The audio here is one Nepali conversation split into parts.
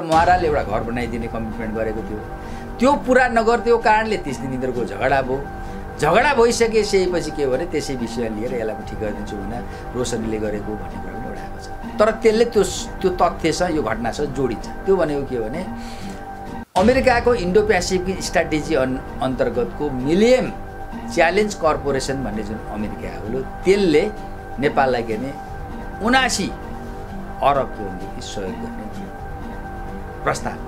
महाराले एउटा घर बनाइदिने कमिटमेन्ट गरेको थियो। त्यो पुरा नगरिदियो कारणले त्यस दिन यिनीहरूको झगडा भयो। झगडा भइसकेपछि के भने त्यसै विषय लिएर यसलाई म ठिक गरिदिन्छु भने रोशनीले गरेको भन्ने कुरा पनि एउटा छ। तर त्यसले त्यो त्यो तथ्यसँग यो घटनासँग जोडिन्छ त्यो भनेको के भने अमेरिकाको इन्डो पेसिफिक स्ट्राटेजी अन् अन्तर्गतको मिलियम च्यालेन्ज कर्पोरेसन भन्ने जुन अमेरिका हो त्यसले नेपाललाई के भने उनासी अरब के भनेदेखि सहयोग गर्ने प्रस्ताव।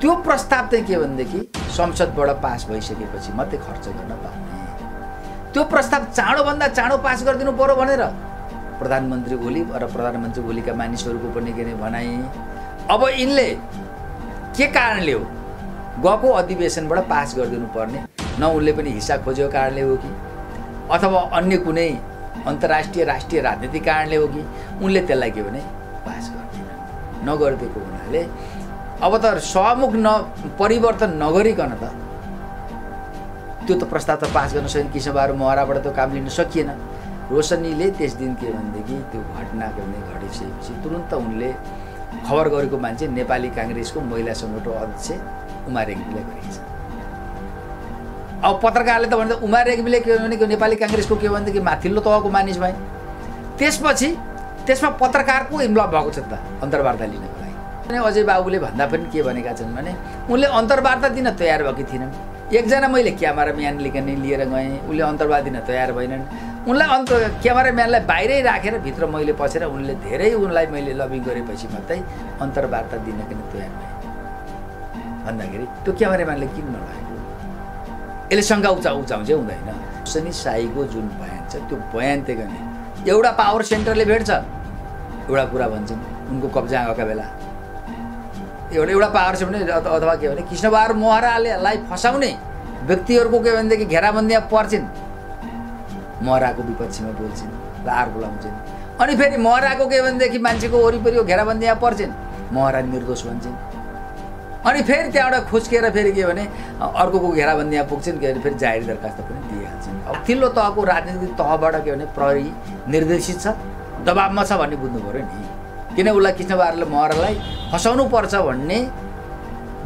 त्यो प्रस्ताव चाहिँ के भनेदेखि संसदबाट पास भइसकेपछि मात्रै खर्च गर्न पाउने। त्यो प्रस्ताव चाँडोभन्दा चाँडो पास गरिदिनु पऱ्यो भनेर प्रधानमन्त्री ओली र प्रधानमन्त्री ओलीका मानिसहरूको पनि के अरे भनाइ अब यिनले के कारणले हो? गएको अधिवेशनबाट पास गरिदिनु पर्ने न उनले पनि हिस्सा खोजेको कारणले हो कि? अथवा अन्य कुनै अन्तर्राष्ट्रिय राष्ट्रिय राजनीतिक कारणले हो कि? उनले त्यसलाई के भने पास गर्दैन। नगरिदिएको हुनाले अब त सहमुख न परिवर्तन नगरिकन त त्यो त प्रस्ताव त पास गर्न सकिने। कृष्णबहादुर महराबाट त काम लिन सकिएन। रोशनीले त्यस दिन के भनेदेखि त्यो घटना गर्ने घटिसकेपछि तुरन्त उनले खबर गरेको मान्छे नेपाली काङ्ग्रेसको महिला सङ्गठन अध्यक्ष उमा रेग्मीलाई गरेको अब पत्रकारले त भन्छ उमा रेग्मीले के भनेको नेपाली काङ्ग्रेसको के भनेदेखि माथिल्लो तहको मानिस भए। त्यसपछि त्यसमा पत्रकारको इन्भल्भ भएको छ त अन्तर्वार्ता लिनको। अनि अजय बाबुले भन्दा पनि के भनेका छन् भने उनले अन्तर्वार्ता दिन तयार भएकी थिएनन् एकजना मैले क्यामेरा म्यान लिकन लिएर गएँ। उसले अन्तर्वार्ता दिन तयार भएनन्। उनलाई अन्त क्यामेरा म्यानलाई बाहिरै राखेर भित्र मैले पसेर उनले धेरै उनलाई मैले लबिङ गरेपछि मात्रै अन्तर्वार्ता दिन किन तयार भएँ? भन्दाखेरि त्यो क्यामेरा म्यानले किन नलागेको यसले शङ्का उचा उचाउँ चाहिँ हुँदैन। सनी साईको जुन बयान छ त्यो बयान त्यही गर्ने। एउटा पावर सेन्टरले भेट्छ। एउटा कुरा भन्छन् उनको कब्जा आएका बेला एउटा एउटा पावर सेन्टर अथवा के भने कृष्णबहादुर महरालाई फसाउने व्यक्तिहरूको के भनेदेखि घेराबन्दीमा पर्छन्। महराको विपक्षीमा बोल्छन् लार बोलाउँछन् अनि फेरि महराको के भनेदेखि मान्छेको वरिपरि घेराबन्दीमा पर्छन्। महरा निर्दोष भन्छन्। अनि फेरि त्यहाँबाट खुस्केर फेरि के भने अर्कोको घेराबन्दीमा पुग्छन् के भने फेरि जाहेरी दरखास्त पनि दिइहाल्छन्। अब थिल्लो तहको राजनीतिक तहबाट के भने प्रहरी निर्देशित छ दबाबमा छ भन्ने बुझ्नु पऱ्यो नि। किन उसलाई कृष्णबहादुरले महरालाई फसाउनु पर्छ भन्ने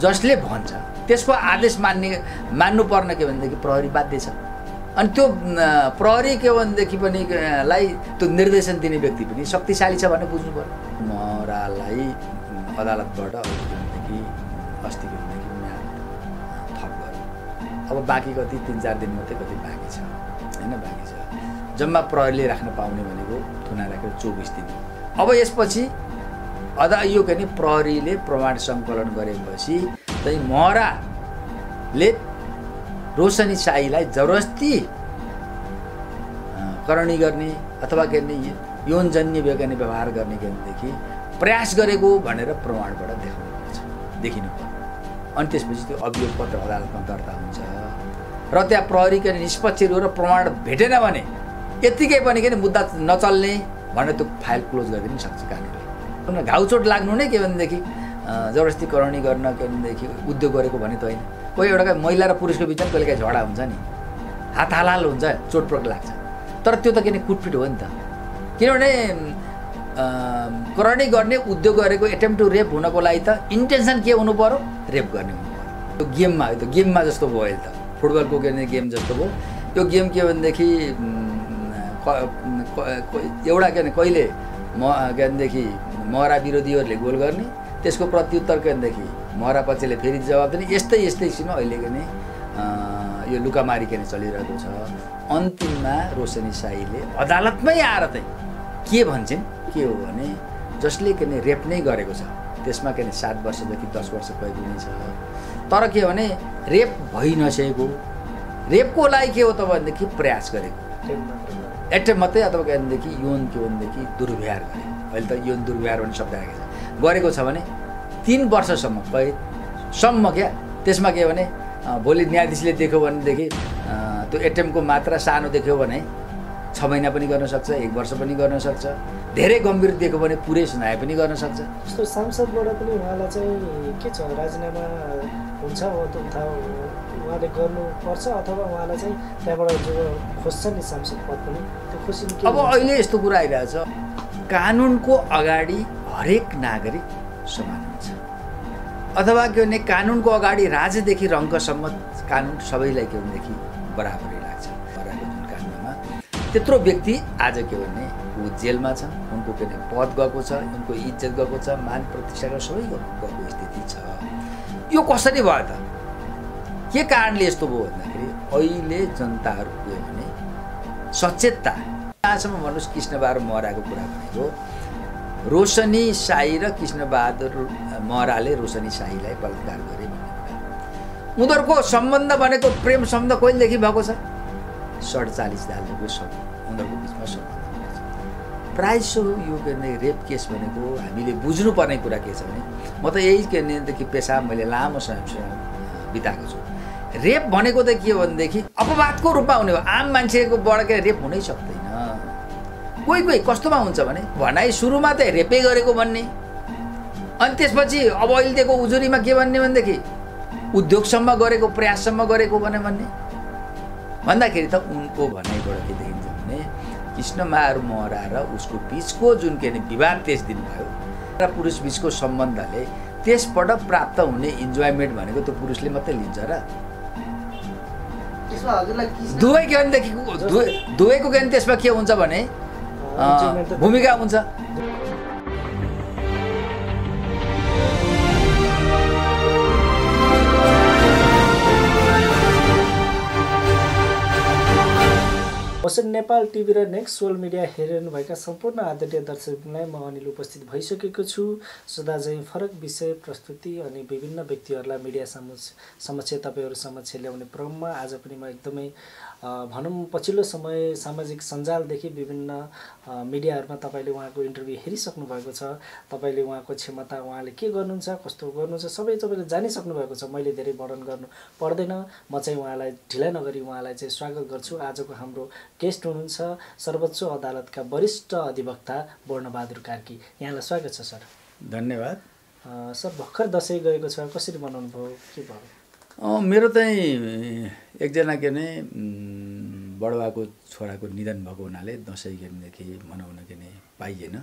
जसले भन्छ। त्यसको आदेश मान्ने मान्नुपर्ने के भनेदेखि प्रहरी बाध्य छ। अनि त्यो प्रहरी के भनेदेखि पनि लाई त्यो निर्देशन दिने व्यक्ति पनि शक्तिशाली छ भन्ने बुझ्नु पऱ्यो महरालाई अदालतबाट भनेदेखि अस्ति थप गर्यो। अब बाँकी कति तिन चार दिन मात्रै कति बाँकी छ। होइन बाँकी छ। जम्मा प्रहरीले राख्न पाउने भनेको थुना राखेर चौबिस दिन अब यसपछि अदा यो के भने प्रहरीले प्रमाण सङ्कलन गरेपछि चाहिँ महराले रोशनी साईलाई जबरजस्ती करणी गर्ने अथवा के भने यौनजन्य गर्ने व्यवहार गर्ने के भनेदेखि प्रयास गरेको भनेर प्रमाणबाट देखाउनु पर्छ देखिनु पर्छ। अनि त्यसपछि त्यो अभियोग पत्र अदालतमा दर्ता हुन्छ। र त्यहाँ प्रहरीको निष्पक्ष र प्रमाण भेटेन भने यत्तिकै पनि के मुद्दा नचल्ने भनेर त्यो फाइल क्लोज गरिदिनु सक्छ कानुनले घाउचोट लाग्नु नै के भनेदेखि जबरजस्ती करणी गर्न के भनेदेखि उद्योग गरेको भने त होइन। कोही एउटा महिला र पुरुषको बिचमा कहिले काहीँ झगडा हुन्छ नि। हात हालाल हुन्छ चोटपटक लाग्छ। तर त्यो त के भने कुटपिट हो नि त? किनभने करणी गर्ने उद्योग गरेको एटेम्प टु रेप हुनको लागि त इन्टेन्सन के हुनु पऱ्यो रेप गर्ने हुनु पऱ्यो त्यो गेममा त्यो गेममा जस्तो भयो अहिले त। फुटबलको के गेम जस्तो भयो। त्यो गेम के भनेदेखि एउटा के भने कहिले म के भनेदेखि महरा विरोधीहरूले गोल गर्ने त्यसको प्रत्युत्तर के भनेदेखि महरा पक्षले फेरि जवाब दिने यस्तै यस्तै किसिममा अहिले के यो लुकामारी के चलिरहेको छ। अन्तिममा रोशनी साईले अदालतमै आएर चाहिँ के भन्छन् के हो भने जसले के भने रेप नै गरेको छ त्यसमा के भने सात वर्षदेखि दस वर्ष कैद छ। तर के भने रेप भइ नसकेको रेपको लागि के हो त भनेदेखि प्रयास गरेको। एटेम मात्रै अथवा भनेदेखि यौन के भनेदेखि दुर्व्यवहार गरेको अहिले त यौन दुर्व्यवहार भन्ने शब्द आएको छ। गरेको छ भने तिन वर्षसम्म कैद सम्म क्या? त्यसमा के भने भोलि न्यायाधीशले देख्यो भनेदेखि त्यो एटिएमको मात्रा सानो देख्यो भने छ महिना पनि गर्न सक्छ एक वर्ष पनि गर्न सक्छ। धेरै गम्भीर दिएको भने पुरै सुनाए पनि गर्न सक्छ। जस्तो सांसदबाट पनि उहाँलाई चाहिँ के छ राजीनामा हुन्छ उहाँले गर्नुपर्छ अथवा उहाँलाई चाहिँ त्यहाँबाट जो खोज्छ नि सांसद पद पनि त्यो के अब अहिले यस्तो कुरा आइरहेछ कानुनको अगाडि हरेक नागरिक समान हुन्छ। अथवा के भने कानुनको अगाडि राज्यदेखि रङ्कसम्म कानुन सबैलाई के भनेदेखि बराबरै लाग्छ। जुन कानुनमा त्यत्रो व्यक्ति आज के भने ऊ जेलमा छ उनको के भने पद गएको छ उनको इज्जत गएको छ मान प्रतिष्ठा सबै गएको स्थिति छ। यो कसरी भयो त? के कारणले यस्तो भयो भन्दाखेरि अहिले जनताहरू के भने सचेतता जहाँसम्म भन्नुहोस् कृष्णबहादुर महराको कुरा भनेको रोशनी साई र कृष्णबहादुर महराले रोशनी साईलाई बलात्कार गरे भन्ने कुरा। उनीहरूको सम्बन्ध भनेको प्रेम सम्बन्ध कहिलेदेखि भएको छ? सडचालिस दालको सब उनीहरूको बिचमा सम्बन्ध प्रायः सो यो के भने रेप केस भनेको हामीले बुझ्नुपर्ने कुरा के छ भने म त यही के भनेदेखि पेसा मैले लामो समय बिताएको छु। रेप भनेको त के हो भनेदेखि अपवादको रूपमा हुने हो। आम मान्छेकोबाट के रेप हुनै सक्दैन। कोही कोही कस्तोमा हुन्छ भने भनाइ सुरुमा त रेपै गरेको भन्ने। अनि त्यसपछि अब अहिलेको उजुरीमा के भन्ने भनेदेखि उद्योगसम्म गरेको प्रयाससम्म गरेको भने भन्ने। भन्दाखेरि त उनको भनाइबाट के देखिन्छ भने कृष्णमार महरा र उसको बिचको जुन के अरे विवाद त्यस दिन भयो र पुरुष बिचको सम्बन्धले त्यसबाट प्राप्त हुने इन्जोयमेन्ट भनेको त्यो पुरुषले मात्रै लिन्छ र दुवै दुवै दुवैको के भने त्यसमा के हुन्छ भने भूमिका हुन्छ। होसन नेपाल टिभी र नेक्स्ट सोल मिडिया हेरिरहनुभएका सम्पूर्ण आदरणीय दर्शकलाई म अनिल उपस्थित भइसकेको छु। सदा चाहिँ फरक विषय प्रस्तुति अनि विभिन्न व्यक्तिहरूलाई मिडिया समक्ष समक्ष तपाईँहरू समक्ष ल्याउने क्रममा आज पनि म एकदमै भनौँ पछिल्लो समय सामाजिक सञ्जालदेखि विभिन्न मिडियाहरूमा तपाईँले उहाँको इन्टरभ्यू हेरिसक्नु भएको छ। तपाईँले उहाँको क्षमता उहाँले के गर्नुहुन्छ कस्तो गर्नुहुन्छ सबै तपाईँले जानिसक्नु भएको छ। मैले धेरै वर्णन गर्नु पर्दैन। म चाहिँ उहाँलाई ढिला नगरी उहाँलाई चाहिँ स्वागत गर्छु। आजको हाम्रो गेस्ट हुनुहुन्छ सर्वोच्च अदालतका वरिष्ठ अधिवक्ता वर्णबहादुर कार्की। यहाँलाई स्वागत छ सर। धन्यवाद। सर भर्खर दसैँ गएको छ। कसरी मनाउनु भयो के भयो? मेरो चाहिँ एकजना के उम्, बडुवाको छोराको निधन भएको हुनाले दसैँ के भनेदेखि मनाउन के भने पाइएन।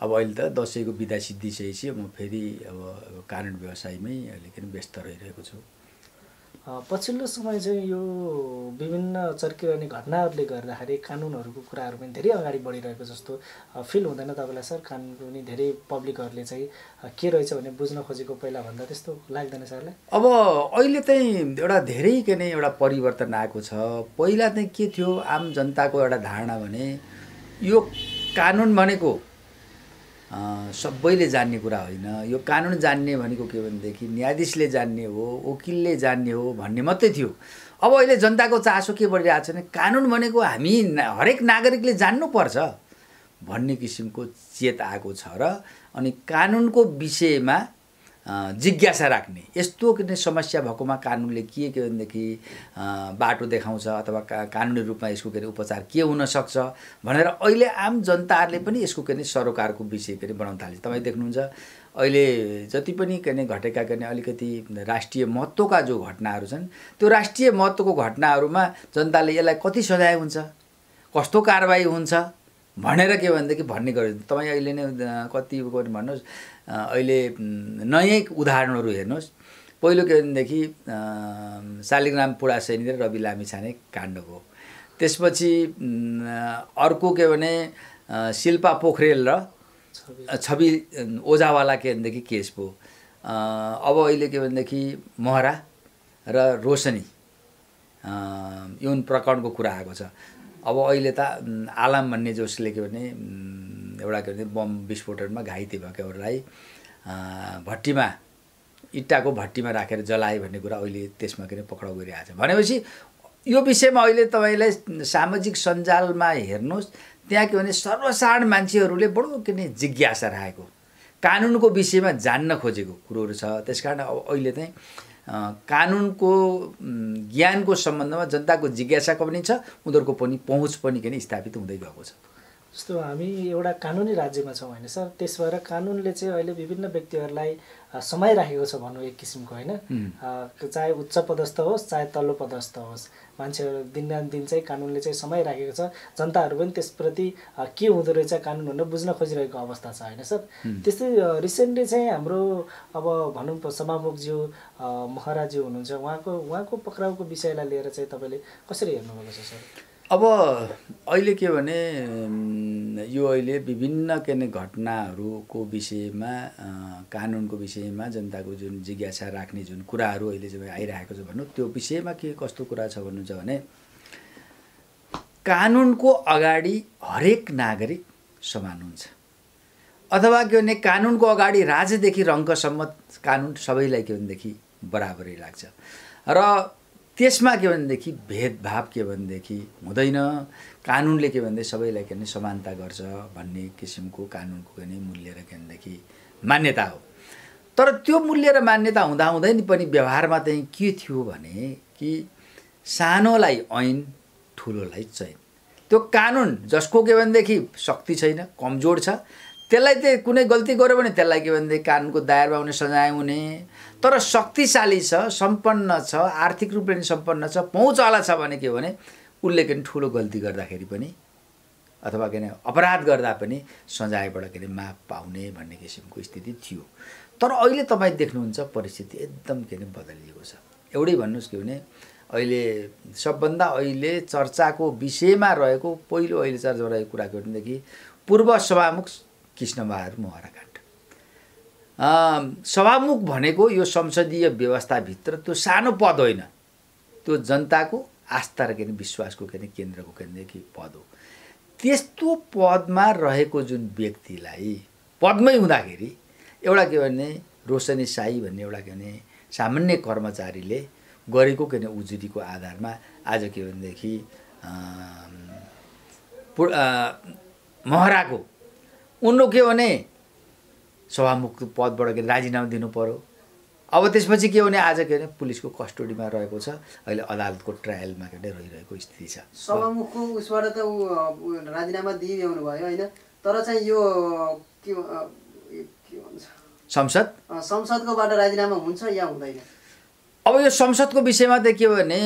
अब अहिले त दसैँको बिदा सिद्धिसकेपछि म फेरि अब कानुन व्यवसायमै भने व्यस्त रहिरहेको छु। पछिल्लो समय चाहिँ यो विभिन्न चर्किरहने घटनाहरूले गर्दाखेरि कानुनहरूको कुराहरू पनि धेरै अगाडि बढिरहेको जस्तो फिल हुँदैन तपाईँलाई सर? कानुन पनि धेरै पब्लिकहरूले चाहिँ के रहेछ भने बुझ्न खोजेको पहिला भन्दा त्यस्तो लाग्दैन सरलाई? अब अहिले चाहिँ एउटा धेरै के नै एउटा परिवर्तन आएको छ। पहिला चाहिँ के थियो आम जनताको एउटा धारणा भने यो कानुन भनेको सबैले जान्ने कुरा होइन। यो कानुन जान्ने भनेको के भनेदेखि न्यायाधीशले जान्ने हो वकिलले जान्ने हो भन्ने मात्रै थियो। अब अहिले जनताको चासो के बढिरहेको छ भने कानुन भनेको हामी हरेक नागरिकले जान्नुपर्छ भन्ने किसिमको चेत आएको छ र अनि कानुनको विषयमा जिज्ञासा राख्ने। यस्तो किन समस्या भएकोमा कानुनले के के भनेदेखि बाटो देखाउँछ अथवा का कानुनी रूपमा यसको के अरे उपचार के हुनसक्छ भनेर अहिले आम जनताहरूले पनि यसको के अरे सरोकारको विषय के अरे बनाउन थाले तपाईँ देख्नुहुन्छ अहिले जति पनि के अरे घटेका के अरे अलिकति राष्ट्रिय महत्त्वका जो घटनाहरू छन् त्यो राष्ट्रिय महत्त्वको घटनाहरूमा जनताले यसलाई कति सजाय हुन्छ? कस्तो कारवाही हुन्छ? भनेर के भनेदेखि भन्ने गर्यो। तपाईँ अहिले नै कति गर्नु भन्नुहोस्। अहिले नयाँ उदाहरणहरू हेर्नुहोस्। पहिलो के भनेदेखि शालिग्राम पुडासैनी र रवि लामिछाने काण्ड भयो त्यसपछि अर्को के भने शिल्पा पोखरेल र छवि। ओझावाला के भनेदेखि केस भयो अब अहिले के भनेदेखि महरा र रोशनी। यौन प्रकरणको कुरा आएको छ। अब अहिले त आलाम भन्ने जसले के भने एउटा के भने बम विस्फोटनमा घाइते भएको एउटालाई अँ, भट्टीमा इट्टाको भट्टीमा राखेर जलाए भन्ने कुरा अहिले त्यसमा के अरे पक्राउ गरिरहेको छ। भनेपछि यो विषयमा अहिले तपाईँलाई सामाजिक सञ्जालमा हेर्नुहोस् त्यहाँ के भने सर्वसाधारण मान्छेहरूले बडो के भने जिज्ञासा राखेको। कानुनको विषयमा जान्न खोजेको कुरोहरू छ। त्यस कारण अब अहिले चाहिँ कानुनको ज्ञानको सम्बन्धमा जनताको जिज्ञासाको पनि छ उनीहरूको पनि पहुँच पनि के अरे स्थापित हुँदै गएको छ। जस्तो हामी एउटा कानुनी राज्यमा छौँ होइन सर त्यस भएर कानुनले चाहिँ अहिले विभिन्न व्यक्तिहरूलाई समाइराखेको छ भनौँ एक किसिमको होइन। चाहे उच्च पदस्थ होस् चाहे तल्लो पदस्थ होस्। मान्छेहरू दिनदिन चाहिँ कानुनले चाहिँ समाइराखेको छ। जनताहरू पनि त्यसप्रति के हुँदो रहेछ कानुन भनेर बुझ्न खोजिरहेको अवस्था छ होइन सर? त्यस्तै रिसेन्टली चाहिँ हाम्रो अब भनौँ अ, महराज्यू हुनुहुन्छ। उहाँको उहाँको पक्राउको विषयलाई लिएर चाहिँ तपाईँले कसरी हेर्नुभएको छ सर? अब अहिले के भने यो अहिले विभिन्न के अरे घटनाहरूको विषयमा कानुनको विषयमा जनताको जुन जिज्ञासा राख्ने जुन कुराहरू अहिले चाहिँ आइरहेको छ भनौँ त्यो विषयमा के कस्तो कुरा छ भन्नु छ भने कानुनको अगाडि हरेक नागरिक समान हुन्छ। अथवा के भने कानुनको अगाडि राज्यदेखि रङ्कसम्म कानुन सबैलाई के भनेदेखि बराबरै लाग्छ। र त्यसमा के भनेदेखि भेदभाव के भनेदेखि हुँदैन। कानुनले के भन्दै सबैलाई के भने समानता गर्छ भन्ने किसिमको कानुनको के भने मूल्य र के भनेदेखि मान्यता हो। तर त्यो मूल्य र मान्यता हुँदाहुँदै पनि व्यवहारमा चाहिँ के थियो भने कि सानोलाई ऐन ठुलोलाई चैन। त्यो कानुन जसको के भनेदेखि शक्ति छैन कमजोर छ त्यसलाई चाहिँ कुनै गल्ती गर्यो भने त्यसलाई के भनेदेखि कानुनको दायरमा हुने सजाय हुने। तर शक्तिशाली छ सम्पन्न छ आर्थिक रूपले पनि सम्पन्न छ पहुँचवाला छ भने के भने उसले के ठुलो गल्ती गर्दाखेरि पनि अथवा के अपराध गर्दा पनि सजायबाट के अरे माफ पाउने भन्ने किसिमको स्थिति थियो। तर अहिले तपाईँ देख्नुहुन्छ परिस्थिति एकदम के अरे बदलिएको छ। एउटै भन्नुहोस् के भने अहिले सबभन्दा अहिले चर्चाको विषयमा रहेको पहिलो अहिले चर्चामा रहेको कुरा के भनेदेखि पूर्व सभामुख कृष्णबहादुर महरा काण्ड अम, सभामुख भनेको यो संसदीय व्यवस्थाभित्र त्यो सानो पद होइन। त्यो जनताको आस्था र के अरे विश्वासको के अरे केन्द्रको केन्द्रदेखि पद हो। त्यस्तो पदमा रहेको जुन व्यक्तिलाई पदमै हुँदाखेरि एउटा के भने रोशनी साई भन्ने एउटा के भने सामान्य कर्मचारीले गरेको के भने उजुरीको आधारमा आज के भनेदेखि महराको उनको के भने सभामुख पदबाट के राजीनामा दिनु पर्यो। अब त्यसपछि के भने आज के भने पुलिसको कस्टडीमा रहेको छ। अहिले अदालतको ट्रायलमा के अरे रहिरहेको स्थिति छ। सभामुखको उसबाट त ऊ राजीनामा दिइरहनु भयो होइन? तर चाहिँ यो के भन्छ? संसद? संसदकोबाट राजीनामा हुन्छ या हुँदैन? अब यो संसदको विषयमा त के हो भने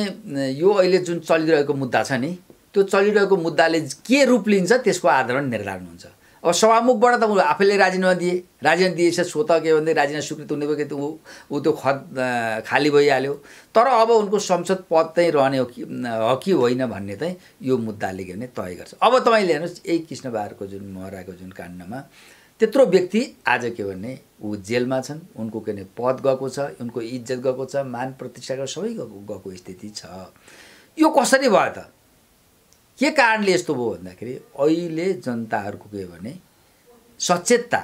यो अहिले जुन चलिरहेको मुद्दा छ नि त्यो चलिरहेको मुद्दाले के रूप लिन्छ त्यसको आधारमा निर्धारण हुन्छ। अब सभामुखबाट त आफैले राजीनामा दिए। राजीनामा दिएछ सो के भन्दै राजीनामा स्वीकृत हुने भयो कि ऊ ऊ त्यो खत खाली भइहाल्यो तर अब उनको संसद पद चाहिँ रहने हो कि हो कि होइन भन्ने चाहिँ यो मुद्दाले के भने तय गर्छ अब तपाईँले हेर्नुहोस् यही कृष्णबहादुरको जुन महराको जुन काण्डमा त्यत्रो व्यक्ति आज के भने ऊ जेलमा छन् उनको के भने पद गएको छ उनको इज्जत गएको छ मान प्रतिष्ठा गएको सबै गएको स्थिति छ। यो कसरी भयो त? के कारणले यस्तो भयो भन्दाखेरि अहिले जनताहरूको के भने सचेतता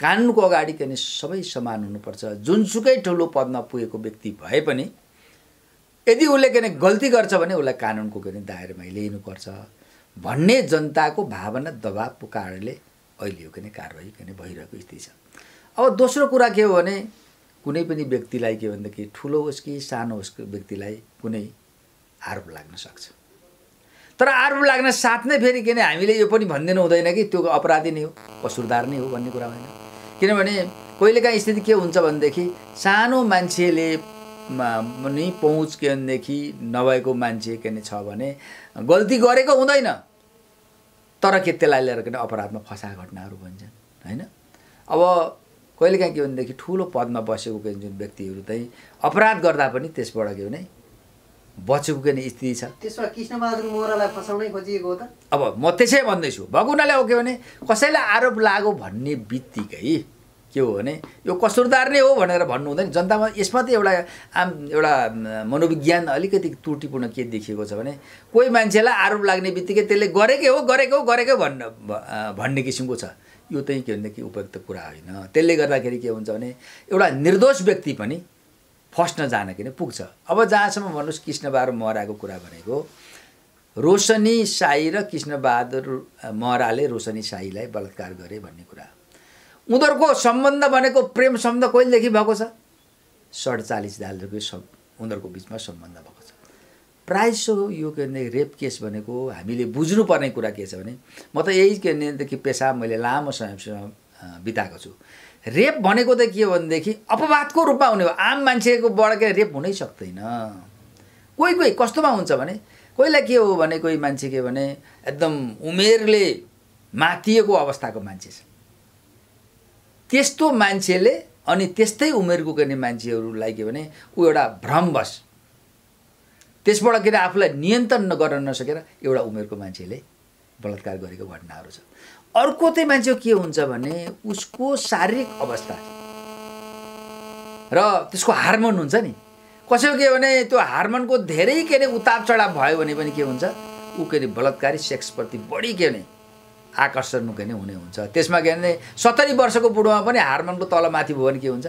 कानुनको अगाडि के भने सबै समान हुनुपर्छ। जुनसुकै ठुलो पदमा पुगेको व्यक्ति भए पनि यदि उसले के गल्ती गर्छ भने उसलाई कानुनको के भने दायरामा ल्याइनुपर्छ। भन्ने जनताको भावना दबावको कारणले अहिले यो के भने कारवाही के भने भइरहेको स्थिति छ। अब दोस्रो कुरा के हो भने कुनै पनि व्यक्तिलाई के भनेदेखि ठुलो होस् कि सानो होस् व्यक्तिलाई कुनै आरोप लाग्न सक्छ। तर आरोप लाग्न साथ नै फेरि किन हामीले यो पनि भनिदिनु हुँदैन कि त्यो अपराधी नै हो कसुरदार नै हो भन्ने कुरा होइन किनभने कहिलेकाहीँ स्थिति के हुन्छ भनेदेखि सानो मान्छेले पनि पहुँच के भनेदेखि नभएको मान्छे के छ भने गल्ती गरेको हुँदैन। तर के त्यसलाई लिएर किन अपराधमा फसाएको घटनाहरू भन्छन् होइन? अब कहिलेकाहीँ के भनेदेखि ठुलो पदमा बसेको के जुन व्यक्तिहरू चाहिँ अपराध गर्दा पनि त्यसबाट के भने बचेको के भने स्थिति छ? त्यसमा कृष्णबहादुर मोहरालाई फसाउनै खोजिएको हो त। अब म त्यसै भन्दैछु। भएको हुनाले हो के भने कसैलाई आरोप लाग्यो भन्ने बित्तिकै के हो भने यो कसुरदार नै हो भनेर भन्नु हुँदैन। जनतामा यसमा त एउटा आम एउटा मनोविज्ञान अलिकति त्रुटिपूर्ण के देखिएको छ भने कोही मान्छेलाई आरोप लाग्ने बित्तिकै त्यसले गरेकै हो गरेकै हो गरेकै भन्न भन्ने किसिमको छ। यो चाहिँ के भनेदेखि उपयुक्त कुरा होइन। त्यसले गर्दाखेरि के हुन्छ भने एउटा निर्दोष व्यक्ति पनि फस्न जान किन पुग्छ? अब जहाँसम्म भन्नुहोस् कृष्णबहादुर महराको कुरा भनेको रोशनी साई र कृष्णबहादुर महराले रोशनी साईलाई बलात्कार गरे भन्ने कुरा उनीहरूको सम्बन्ध भनेको प्रेम सम्बन्ध कहिलेदेखि भएको छ? सडचालिस दालदेखि सब उनीहरूको बिचमा सम्बन्ध भएको छ। प्रायः जसो यो के भने रेप केस भनेको हामीले बुझ्नुपर्ने कुरा के छ भने म त यही के भनेदेखि पेसा मैले लामो समयसम्म बिताएको छु। रेप भनेको त के हो भनेदेखि अपवादको रूपमा हुने हो। आम मान्छेकोबाट के रेप हुनै सक्दैन। कोही कोही कस्तोमा हुन्छ भने कोहीलाई के हो भने कोही मान्छे के भने एकदम उमेरले माथिएको अवस्थाको मान्छे छ। त्यस्तो मान्छेले अनि त्यस्तै उमेरको गर्ने मान्छेहरूलाई के भने ऊ एउटा भ्रमवश त्यसबाट के अरे आफूलाई नियन्त्रण गर्न नसकेर एउटा उमेरको मान्छेले बलात्कार गरेको घटनाहरू छ। अर्को चाहिँ मान्छे के हुन्छ भने उसको शारीरिक अवस्था र त्यसको हार्मोन हुन्छ नि। कसैको के भने त्यो हार्मोनको धेरै के अरे उताप चढाव भयो भने पनि के हुन्छ ऊ के अरे बलात्कारी सेक्सप्रति बढी के भने आकर्षण के हुने हुन्छ। त्यसमा के भने सत्तरी वर्षको बुढोमा पनि हार्मोनको तलमाथि भयो भने के हुन्छ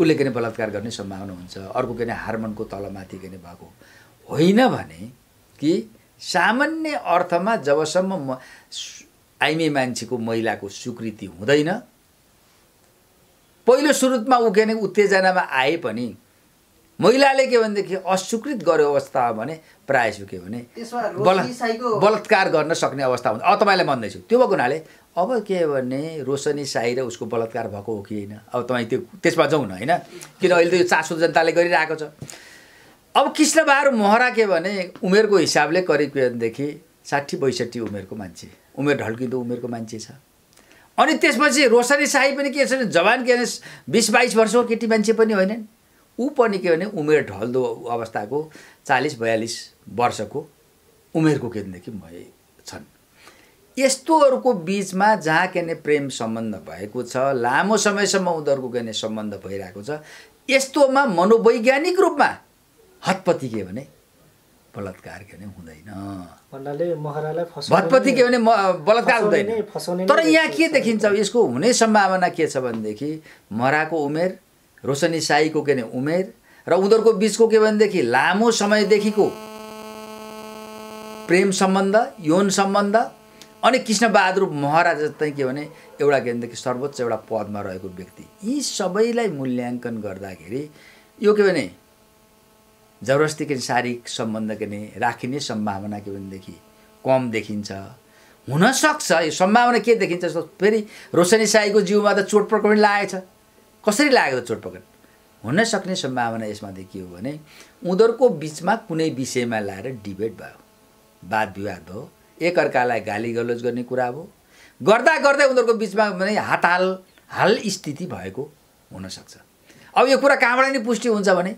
उसले के अरे बलात्कार गर्ने सम्भावना हुन्छ। अर्को के अरे हार्मोनको तलमाथि के भएको होइन भने कि सामान्य अर्थमा जबसम्म म आइमे मान्छेको महिलाको स्वीकृति हुँदैन। पहिलो सुरुमा ऊ के भने उत्तेजनामा आए पनि महिलाले के भनेदेखि अस्वीकृत गर्यो अवस्था भने प्रायः के भने बला बलात्कार गर्न सक्ने अवस्था हुन्छ अब तपाईँलाई भन्दैछु त्यो भएको हुनाले अब के भने रोशनी साई र उसको बलात्कार भएको हो कि होइन? अब तपाईँ त्यो त्यसमा जाउँ न होइन? किन अहिले त यो चासो जनताले गरिरहेको छ। अब कृष्णबहादुर मोहरा के भने उमेरको हिसाबले करिब के भनेदेखि साठी बैसठी उमेरको मान्छे। उमेर ढल्किँदो उमेरको मान्छे छ। अनि त्यसपछि रोशनी साई पनि के छ भने जवान के भने बिस बाइस वर्षको केटी मान्छे पनि होइनन् ऊ पनि के भने उमेर ढल्दो अवस्थाको चालिस बयालिस वर्षको उमेरको के भनेदेखि भए छन्। यस्तोहरूको बिचमा जहाँ के भने प्रेम सम्बन्ध भएको छ लामो समयसम्म उनीहरूको के भने सम्बन्ध भइरहेको छ यस्तोमा मनोवैज्ञानिक रूपमा हतपति के भने बलात्कार के भने हुँदैन। भतपति के भने म- बलात्कार हुँदैन। तर यहाँ के। देखिन्छ? यसको हुने सम्भावना के छ भनेदेखि मराको उमेर रोशनी साईको के भने उमेर र उनीहरूको बिचको के भनेदेखि लामो समयदेखिको प्रेम सम्बन्ध यौन सम्बन्ध अनि कृष्णबहादुर महरा जस्तै के भने एउटा के भनेदेखि सर्वोच्च एउटा पदमा रहेको व्यक्ति। यी सबैलाई मूल्याङ्कन गर्दाखेरि यो के भने जबरजस्ती के शारीरिक सम्बन्ध के राखिने सम्भावना के भनेदेखि कम देखिन्छ। हुनसक्छ यो सम्भावना के देखिन्छ फेरि रोशनी साईको जिउमा त चोटपटक पनि लागेको छ। कसरी लागेको चोटपटक हुन सक्ने सम्भावना यसमा हो भने उनीहरूको बिचमा कुनै विषयमा लाएर डिबेट भयो वाद विवाद भयो एकअर्कालाई गाली गलोज गर्ने कुरा भयो गर्दा गर्दै उनीहरूको बिचमा भने हाताल हाल स्थिति भएको हुनसक्छ अब यो कुरा कहाँबाट नि पुष्टि हुन्छ भने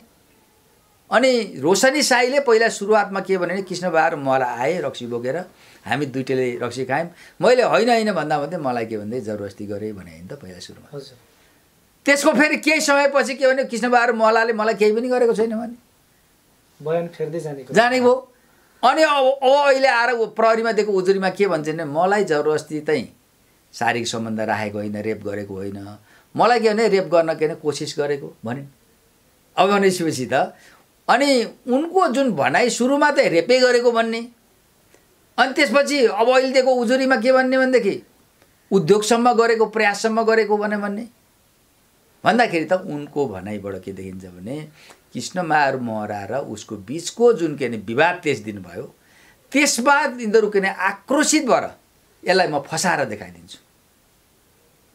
अनि रोशनी साईले पहिला सुरुवातमा के भने नि कृष्णबहादुर मलाई आए रक्सी बोकेर हामी दुइटैले रक्सी खायौँ। मैले होइन होइन भन्दा भन्दै मलाई के भन्दै जबरजस्ती गरेँ भने नि त पहिला सुरुमा। त्यसको फेरि केही समयपछि के भने कृष्णबहादुर मलाले मलाई केही पनि गरेको छैन भने बयान फेर्दै जानेको जाने भयो अनि अब अब अहिले आएर ऊ प्रहरीमा दिएको उजुरीमा के भन्छ भने मलाई जबरजस्ती चाहिँ शारीरिक सम्बन्ध राखेको होइन रेप गरेको होइन। मलाई के भने रेप गर्न के भने कोसिस गरेको भने अब भनेपछि त अनि उनको जुन भनाइ सुरुमा त रेपै गरेको भन्ने। अनि त्यसपछि अब अहिले दिएको उजुरीमा के भन्ने भनेदेखि उद्योगसम्म गरेको प्रयाससम्म गरेको भने भन्ने। भन्दाखेरि त उनको भनाइबाट के देखिन्छ भने कृष्णमार महरा र उसको बिचको जुन के भने विवाद त्यस दिन भयो त्यसबाद यिनीहरू के भने आक्रोशित भएर यसलाई म फसाएर देखाइदिन्छु।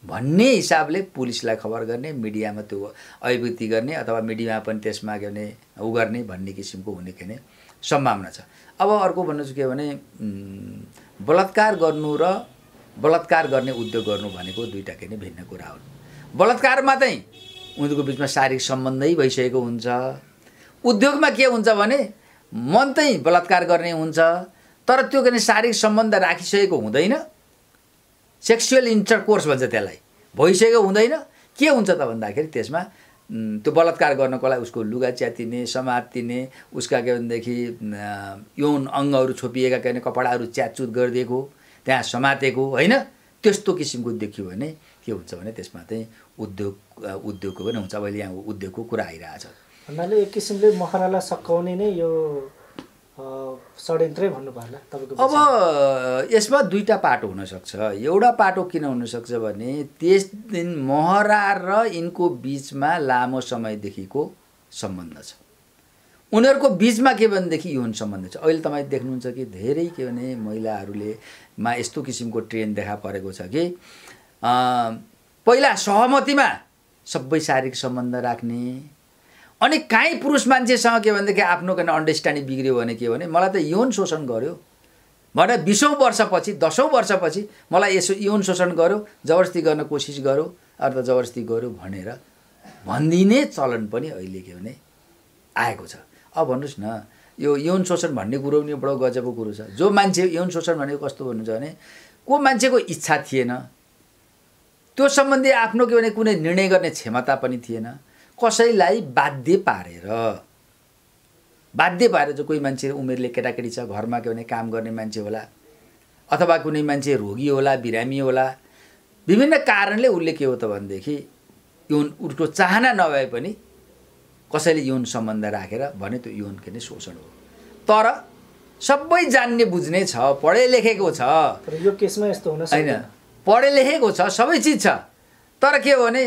भन्ने हिसाबले पुलिसलाई खबर गर्ने मिडियामा त्यो अभिव्यक्ति गर्ने अथवा मिडियामा पनि त्यसमा के भने उ गर्ने भन्ने किसिमको हुने के भने सम्भावना छ। अब अर्को भन्नु चाहिँ के भने बलात्कार गर्नु र बलात्कार गर्ने उद्योग गर्नु भनेको दुइटा के नै भिन्न कुरा हुन् बलात्कारमा चाहिँ उनीहरूको बिचमा शारीरिक सम्बन्धै भइसकेको हुन्छ। उद्योगमा के हुन्छ भने मन चाहिँ बलात्कार गर्ने हुन्छ तर त्यो के शारीरिक सम्बन्ध राखिसकेको हुँदैन। सेक्सुअल इन्टरकोर्स भन्छ त्यसलाई। भइसकेको हुँदैन। के हुन्छ त भन्दाखेरि त्यसमा त्यो बलात्कार गर्नको लागि उसको लुगा च्यातिने समातिने उसका के भनेदेखि यौन अङ्गहरू छोपिएका के भने कपडाहरू च्यातचुत गरिदिएको त्यहाँ समातेको होइन? त्यस्तो किसिमको देखियो भने के हुन्छ भने त्यसमा चाहिँ उद्योग उद्योगको पनि हुन्छ। अहिले यहाँ उद्योगको कुरा आइरहेछ। भन्नाले एक किसिमले महरालाई सकाउने नै यो षड्यन्त्रै भन्नु पर्ला तपाईँको अब। यसमा दुईवटा पाटो हुनसक्छ। एउटा पाटो किन हुनसक्छ भने त्यस दिन महरा र यिनको बिचमा लामो समयदेखिको सम्बन्ध छ। उनीहरूको बिचमा के भनेदेखि यौन सम्बन्ध छ? अहिले तपाईँ देख्नुहुन्छ कि धेरै के भने महिलाहरूले मा यस्तो किसिमको ट्रेन देखा परेको छ कि पहिला सहमतिमा सबै शारीरिक सम्बन्ध राख्ने अनि काहीँ पुरुष मान्छेसँग के भनेदेखि आफ्नो किन अन्डरस्ट्यान्डिङ बिग्रियो भने के भने मलाई त यौन शोषण गर्यो। भने बिसौँ वर्षपछि दसौँ वर्षपछि मलाई यसो यौन शोषण गर्यो जबरजस्ती गर्न कोसिस गर्यो अथवा जबरजस्ती गर्यो भनेर भनिदिने चलन पनि अहिले के भने आएको छ। अब भन्नुहोस् न यो यौन शोषण भन्ने कुरो पनि बडो गजबको कुरो छ। जो मान्छे यौन शोषण भनेको कस्तो भन्नुहुन्छ भने को मान्छेको इच्छा थिएन त्यो सम्बन्धी आफ्नो के भने कुनै निर्णय गर्ने क्षमता पनि थिएन। कसैलाई बाध्य पारेर। बाध्य पारेर चाहिँ कोही मान्छे उमेरले केटाकेटी छ घरमा के भने काम गर्ने मान्छे होला अथवा कुनै मान्छे रोगी होला बिरामी होला विभिन्न कारणले उसले के हो त भनेदेखि यौन उसको चाहना नभए पनि कसैले यौन सम्बन्ध राखेर भने त्यो यौन के अरे शोषण हो। तर सबै जान्ने बुझ्ने छ पढे लेखेको छ। यो केसमा यस्तो हुन होइन पढे लेखेको छ सबै चिज छ। तर के हो भने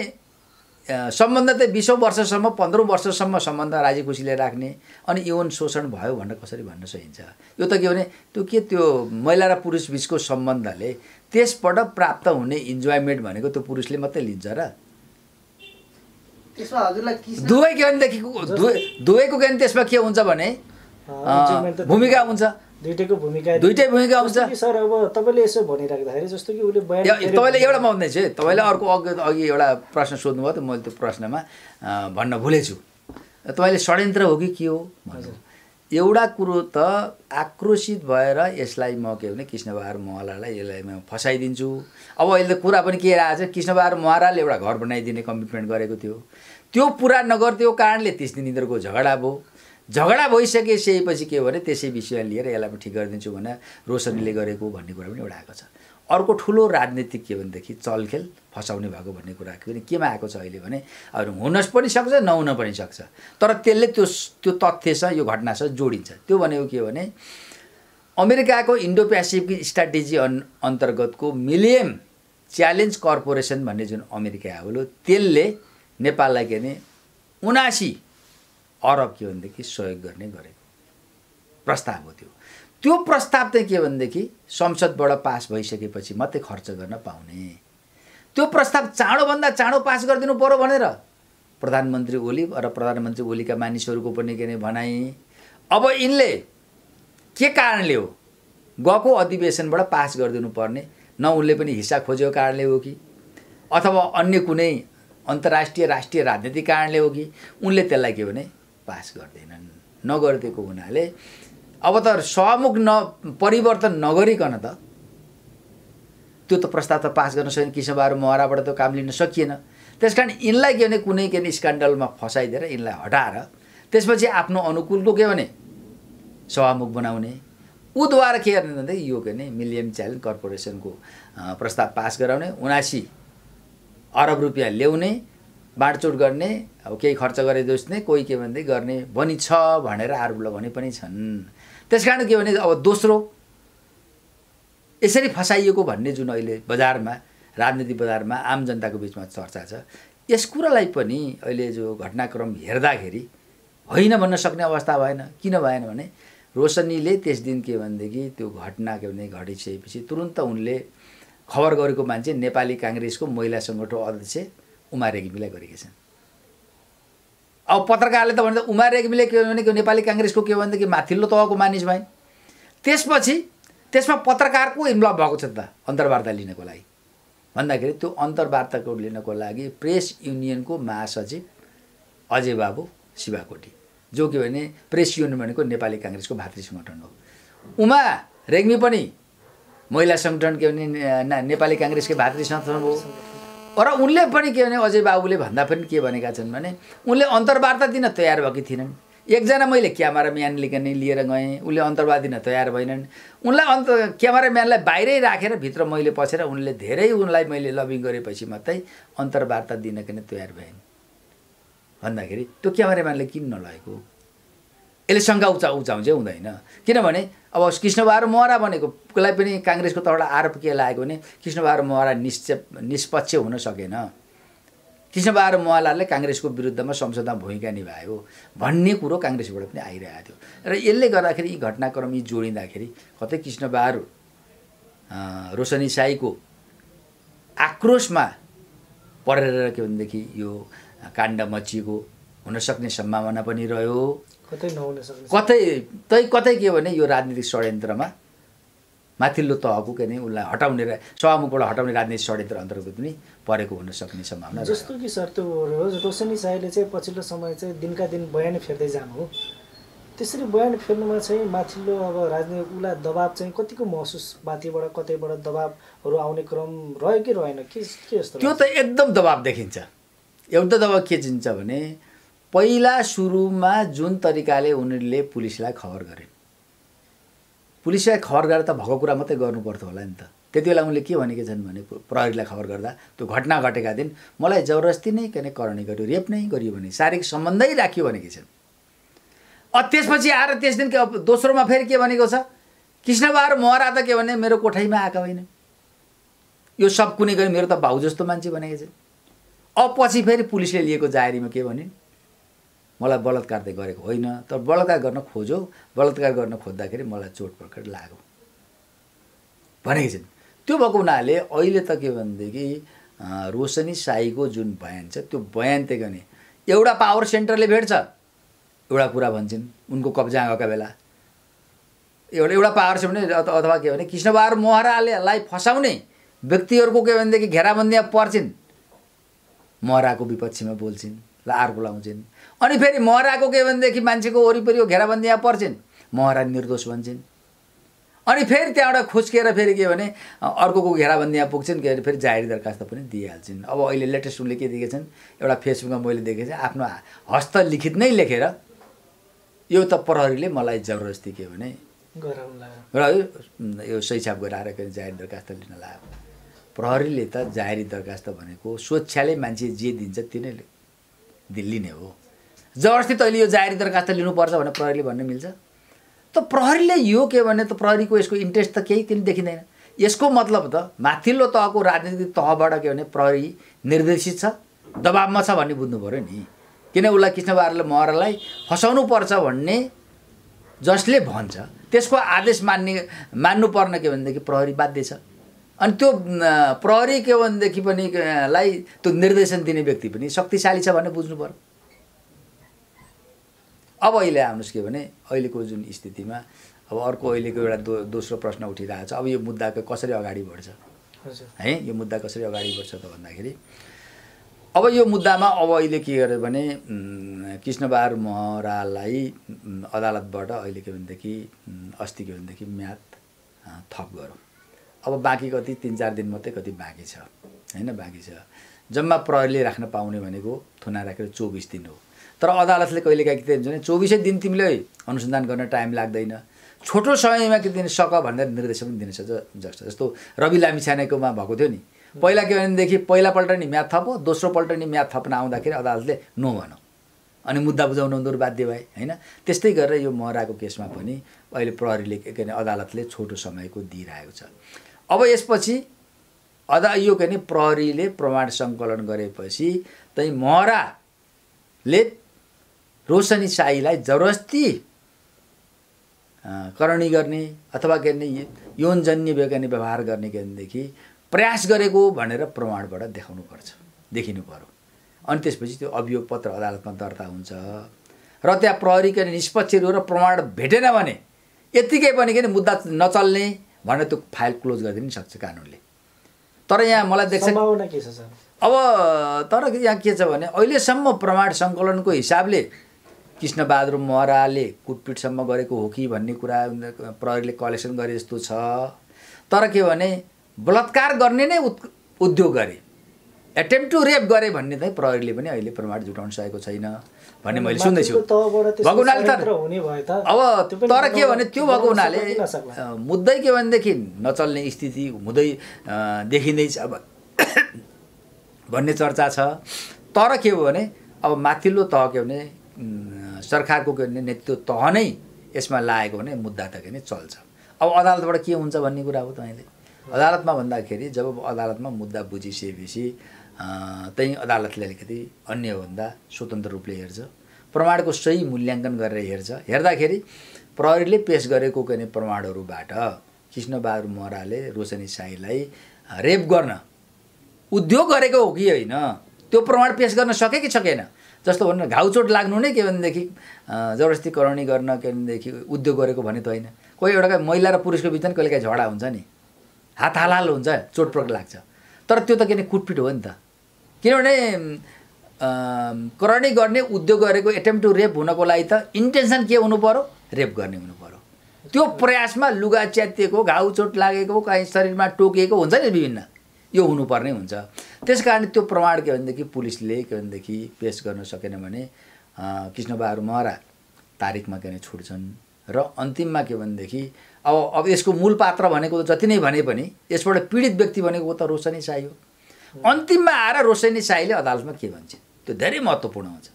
सम्बन्ध चाहिँ बिसौँ वर्षसम्म पन्ध्रौँ वर्षसम्म सम्बन्ध राजी खुसीले राख्ने अनि यौन शोषण भयो भनेर कसरी भन्न सकिन्छ? यो त के भने त्यो के त्यो महिला र पुरुष बिचको सम्बन्धले त्यसबाट प्राप्त हुने इन्जोयमेन्ट भनेको त्यो पुरुषले मात्रै लिन्छ र। त्यसमा हजुरलाई किस दुवै के भनेदेखि दुवै दुवैको के भने त्यसमा के हुन्छ भने त भूमिका हुन्छ। दुइटैको भूमिका दुइटै भूमिका सर अब तपाईँले यसो भनिराख्दाखेरि जस्तो कि उसले बयान तपाईँले एउटा म भन्दैछु है तपाईँले अर्को अघि अघि एउटा प्रश्न सोध्नुभयो त मैले त्यो प्रश्नमा भन्न भुलेछु। तपाईँले षड्यन्त्र हो कि के हो? भन्नु एउटा कुरो त आक्रोशित भएर यसलाई म के भने कृष्णबहादुर महरालाई यसलाई म फसाइदिन्छु। अब अहिले त कुरा पनि के आएको छ? कृष्णबहादुर महराले एउटा घर बनाइदिने कमिटमेन्ट गरेको थियो। त्यो पुरा नगरिदियो कारणले तिस दिन यिनीहरूको झगडा भयो। झगडा भइसकेपछि के हो भने त्यसै विषय लिएर यसलाई पनि ठिक गरिदिन्छु भने रोशनीले गरेको भन्ने कुरा पनि एउटा आएको छ। अर्को ठुलो राजनीतिक के भनेदेखि चलखेल फसाउने भएको भन्ने कुरा पनि केमा आएको छ अहिले भने अब हुन पनि सक्छ नहुन पनि सक्छ। तर त्यसले त्यो त्यो तथ्यसँग यो घटनासँग जोडिन्छ। त्यो भनेको के हो भने अमेरिकाको इन्डो पेसिफिक स्ट्राटेजी अन् अन्तर्गतको मिलियम च्यालेन्ज कर्पोरेसन भन्ने जुन अमेरिका हो त्यसले नेपाललाई के भने उनासी अरब के भनेदेखि सहयोग गर्ने गरेको। प्रस्ताव हो त्यो। त्यो प्रस्ताव चाहिँ के भनेदेखि संसदबाट पास भइसकेपछि मात्रै खर्च गर्न पाउने। त्यो प्रस्ताव चाँडोभन्दा चाँडो पास गरिदिनु पऱ्यो भनेर प्रधानमन्त्री ओली र प्रधानमन्त्री ओलीका मानिसहरूको पनि के अरे भनाइ अब यिनले के कारणले हो? गएको अधिवेशनबाट पास गरिदिनु पर्ने न उनले पनि हिस्सा खोजेको कारणले हो कि? अथवा अन्य कुनै अन्तर्राष्ट्रिय राष्ट्रिय राजनीतिक कारणले हो कि? उनले त्यसलाई के भने पास गर्दैनन्। नगरिदिएको हुनाले अब त सहमुख न परिवर्तन नगरिकन त त्यो त प्रस्ताव त पास गर्न सकेन कृष्णबहादुर महराबाट त काम लिन सकिएन। त्यस कारण यिनलाई के भने कुनै के भने स्क्यान्डलमा फसाइदिएर यिनलाई हटाएर त्यसपछि आफ्नो अनुकूलको के भने सभामुख बनाउने। उद्वारा के गर्ने भन्दाखेरि यो के भने मिलियम च्यालेन्ज कर्पोरेसनको प्रस्ताव पास गराउने उनासी अरब रुपियाँ ल्याउने बाँडचुट गर्ने अब केही खर्च गरे जोस्ने कोही के भन्दै गर्ने भनी छ भनेर आरोप लगाउने पनि छन्। त्यस कारण के भने अब दोस्रो यसरी फसाइएको भन्ने जुन अहिले बजारमा राजनीतिक बजारमा आम जनताको बिचमा चर्चा छ यस कुरालाई पनि अहिले जो घटनाक्रम हेर्दाखेरि होइन भन्न सक्ने अवस्था भएन। किन भएन भने रोशनीले त्यस दिन के भनेदेखि त्यो घटना के भने घटिसकेपछि तुरुन्त उनले खबर गरेको मान्छे नेपाली काङ्ग्रेसको महिला सङ्गठन अध्यक्ष उमा रेग्मीलाई गरेका छन्। अब पत्रकारले त भन्दा उमा रेग्मीले के भने नेपाली काङ्ग्रेसको के भनेदेखि माथिल्लो तहको मानिस भए। त्यसपछि त्यसमा पत्रकारको इन्भल्भ भएको छ त अन्तर्वार्ता लिनको लागि। भन्दाखेरि त्यो अन्तर्वार्ताको लिनको लागि प्रेस युनियनको महासचिव अजय बाबु शिवाकोटी जो के भने प्रेस युनियन भनेको नेपाली काङ्ग्रेसको भातृ सङ्गठन हो। उमा रेग्मी पनि महिला सङ्गठन के भने नेपाली काङ्ग्रेसकै भातृ सङ्गठन हो। र उनले पनि के भने अजय बाबुले भन्दा पनि के भनेका छन् भने उनले अन्तर्वार्ता दिन तयार भएकी थिएनन् एकजना मैले क्यामेराम्यान लिकन लिएर गएँ उसले अन्तर्वार्ता दिन तयार भएनन्। उनलाई अन्त क्यामेराम्यानलाई बाहिरै राखेर भित्र मैले पसेर उनले धेरै उनलाई मैले लबिङ गरेपछि मात्रै अन्तर्वार्ता दिनका नै तयार भएन। भन्दाखेरि त्यो क्यामेराम्यानले किन नलगेको यसले शङ्का उचा उचाउँ चाहिँ हुँदैन। किनभने अब कृष्णबहादुर महरा भनेकोलाई पनि काङ्ग्रेसको तर्फबाट आरोप के लागेको भने कृष्णबहादुर महरा निश्चय निष्पक्ष हुन सकेन। कृष्णबहादुर महलालले काङ्ग्रेसको विरुद्धमा संसदमा भूमिका निभायो भन्ने कुरो काङ्ग्रेसबाट पनि आइरहेको थियो। र यसले गर्दाखेरि यी घटनाक्रम यी जोडिँदाखेरि कतै कृष्णबहादुर रोशनी साईको आक्रोशमा परेर के भनेदेखि यो काण्ड मचिएको हुनसक्ने सम्भावना पनि रह्यो। कतै नहुन सक्ने कतै तै कतै के भने यो राजनीतिक षड्यन्त्रमा माथिल्लो तहको के उसलाई हटाउने सभामुखबाट हटाउने राजनीतिक षड्यन्त्र अन्तर्गत पनि परेको हुन सक्ने सम्भावना। जस्तो कि सर त्यो रोज रोशनी साईले चाहिँ पछिल्लो समय चाहिँ दिनका दिन बयान फेर्दै जानु हो त्यसरी बयान फेर्नुमा चाहिँ माथिल्लो अब राजनीतिक उसलाई दबाब चाहिँ कतिको महसुस माथिबाट कतैबाट दबाबहरू आउने क्रम रह्यो कि रहेन के के जस्तो त्यो? त एकदम दबाब देखिन्छ एउटा दबाब के चिन्छ भने पहिला सुरुमा जुन तरिकाले उनीहरूले पुलिसलाई खबर गरे। पुलिसलाई खबर गरेर त भएको कुरा मात्रै गर्नु पर्थ्यो होला नि त। त्यति बेला उनले के भनेका छन् भने प्रहरीलाई खबर गर्दा त्यो घटना घटेका दिन मलाई जबरजस्ती नै के अरे करणी गर्यो रेप नै गरियो भने शारीरिक सम्बन्धै राखियो भनेकी छन्। त्यसपछि आएर त्यस दिन के दोस्रोमा फेरि के भनेको छ? कृष्णबहादुर महरा त के भने मेरो कोठाइमा आएका होइन। यो सब कुनै गरी मेरो त भाउ जस्तो मान्छे भनेको छ अब पछि फेरि पुलिसले लिएको जाहेरीमा के भने मलाई बलात्कार त गरेको होइन तर बलात्कार गर्न खोज्यो। बलात्कार गर्न खोज्दाखेरि मलाई चोट प्रकट लाग्यो। भनेको छिन्। त्यो भएको हुनाले अहिले त के भनेदेखि रोशनी साईको जुन बयान छ त्यो बयान त्यही गर्ने एउटा पावर सेन्टरले भेट्छ। एउटा कुरा भन्छन् उनको कब्जा गएका बेला। एउटा एउटा पावर सेन्टर अथवा के भने कृष्णबहादुर महरालेलाई फसाउने व्यक्तिहरूको के भनेदेखि घेराबन्दीमा पर्छिन्। महराको विपक्षमा बोल्छिन्। ल अर्को लाउँछिन् अनि फेरि महराको के भनेदेखि मान्छेको वरिपरि घेराबन्दीमा पर्छिन्? महरा निर्दोष भन्छन्। अनि फेरि त्यहाँबाट खुस्किएर फेरि के भने अ, अर्कोको घेराबन्दीमा पुग्छन् के अरे फेरि जाहेरी दरखास्त पनि दिइहाल्छन्। अब अहिले लेटेस्ट उनले के देखेको छन् एउटा फेसबुकमा मैले देखेको छु आफ्नो हस्तलिखित नै लेखेर यो त प्रहरीले मलाई जबरजस्ती के भने र यो- यो सही छाप गराएर के अरे जाहेरी दरखास्त लिन लाग्यो। प्रहरीले त जाहेरी दरखास्त भनेको स्वेच्छाले मान्छे जे दिन्छ त्यो नै हो। जबरजस्ती तैँले यो जाहेरी दरखास्त लिनुपर्छ भनेर प्रहरीले भन्न मिल्छ। त प्रहरीले यो के भने त प्रहरीको यसको इन्ट्रेस्ट त केही पनि देखिँदैन। यसको मतलब त माथिल्लो तहको राजनीतिक तहबाट के भने प्रहरी निर्देशित छ दबाबमा छ भन्ने बुझ्नु पऱ्यो नि। किन उसलाई कृष्णबहादुरले महरालाई फसाउनु पर्छ भन्ने जसले भन्छ त्यसको आदेश मान्ने मान्नुपर्ने के भनेदेखि प्रहरी बाध्य छ। अनि त्यो प्रहरी के भनेदेखि पनि लाई त्यो निर्देशन दिने व्यक्ति पनि शक्तिशाली छ भन्ने बुझ्नु पर्यो। अब अहिले आउनुहोस् के भने अहिलेको जुन स्थितिमा अब अर्को अहिलेको एउटा दो दोस्रो प्रश्न उठिरहेको छ। अब यो मुद्दाको कसरी अगाडि बढ्छ? है यो मुद्दा कसरी अगाडि बढ्छ त भन्दाखेरि अब यो मुद्दामा अब अहिले के गर्यो भने कृष्णबहादुर महरालाई अदालतबाट अहिले के भनेदेखि अस्ति के भनेदेखि म्याद थप गरौँ अब बाँकी कति तिन चार दिन मात्रै कति बाँकी छ। होइन बाँकी छ। जम्मा प्रहरीले राख्न पाउने भनेको थुना राखेर चौबिस दिन हो। तर अदालतले कहिलेकाहीँ के हुन्छ भने चौबिसै दिन तिमीले अनुसन्धान गर्न टाइम लाग्दैन। छोटो समयमा के दिन सक भनेर निर्देश पनि दिन सक्छ जस्तो। जस्तो रवि लामिछानेकोमा भएको थियो नि। पहिला के भनेदेखि पहिलापल्ट नि म्याथ थप हो दोस्रोपल्ट नि म्याथ थप्न आउँदाखेरि अदालतले नो भनौँ। अनि मुद्दा बुझाउन उनीहरू बाध्य भए होइन? त्यस्तै गरेर यो महराको केसमा पनि अहिले प्रहरीले के भने अदालतले छोटो समयको दिइरहेको छ। अब यसपछि अदा यो के प्रहरीले प्रमाण सङ्कलन गरेपछि चाहिँ महराले रोशनी साईलाई जबरजस्ती करणी गर्ने अथवा के भने यौनजन्य के भने व्यवहार गर्ने के भनेदेखि प्रयास गरेको भनेर प्रमाणबाट देखाउनु पर्छ देखिनु पर्यो। अनि त्यसपछि त्यो अभियोग पत्र अदालतमा दर्ता हुन्छ र त्यहाँ प्रहरी के निष्पक्ष र प्रमाण भेटेन भने यत्तिकै पनि के मुद्दा नचल्ने भनेर त्यो फाइल क्लोज गरिदिनु सक्छ कानुनले। तर यहाँ मलाई देख्छ अब तर यहाँ के छ भने अहिलेसम्म प्रमाण सङ्कलनको हिसाबले कृष्णबहादुर महराले कुटपिटसम्म गरेको हो कि भन्ने कुरा प्रहरीले कलेक्सन गरे जस्तो छ। तर के भने बलात्कार गर्ने नै उद्योग गरे। एटेम्प टु रेप गरे भन्ने चाहिँ प्रहरीले पनि अहिले प्रमाण जुटाउन सकेको छैन। भन्ने मैले सुन्दैछु। भएको हुनाले तर त अब तर के भने त्यो भएको हुनाले मुद्दै के भनेदेखि नचल्ने स्थिति हुँदै देखिँदैछ अब भन्ने चर्चा छ। तर के हो भने अब माथिल्लो तह के भने सरकारको के भने नेतृत्व तह नै यसमा लागेको भने मुद्दा त के भने चल्छ। अब अदालतबाट के हुन्छ भन्ने कुरा हो तपाईँले? अदालतमा भन्दाखेरि जब अदालतमा मुद्दा बुझिसकेपछि त्यही अदालतले अलिकति अन्यभन्दा स्वतन्त्र रूपले हेर्छ। प्रमाणको सही मूल्याङ्कन गरेर हेर्छ। हेर्दाखेरि प्रहरीले पेस गरेको कुनै प्रमाणहरूबाट कृष्णबहादुर महराले रोशनी साईलाई रेप गर्न। उद्योग गरेको हो कि होइन? त्यो प्रमाण पेस गर्न सके कि सकेन? जस्तो भन्नु घाउचोट लाग्नु नै के भनेदेखि जबरजस्ती कराउनी गर्न के भनेदेखि उद्योग गरेको भने त होइन। कोही एउटा महिला र पुरुषको बिचमा कहिलेकाहीँ झगडा हुन्छ नि? हात हालहाल हुन्छ चोटपटक लाग्छ। तर त्यो त के कुटपिट हो नि त। किनभने करणी गर्ने उद्योग गरेको एटेम्प टु रेप हुनको लागि त इन्टेन्सन के हुनु पऱ्यो रेप गर्ने हुनु पऱ्यो त्यो प्रयासमा लुगा च्यातिएको घाउ चोट लागेको कहीँ शरीरमा टोकिएको हुन्छ नि विभिन्न। यो हुनुपर्ने हुन्छ। त्यस कारण त्यो प्रमाण के भनेदेखि पुलिसले के भनेदेखि पेस गर्न सकेन भने कृष्णबहादुर महरा तारिकमा के भने छुट्छन् र अन्तिममा के भनेदेखि अब अब यसको मूल पात्र भनेको जति नै भने पनि यसबाट पीडित व्यक्ति भनेको त रोशनी हो। अन्तिममा आएर रोशनी साईले अदालतमा के भन्छ? त्यो धेरै महत्त्वपूर्ण हुन्छ।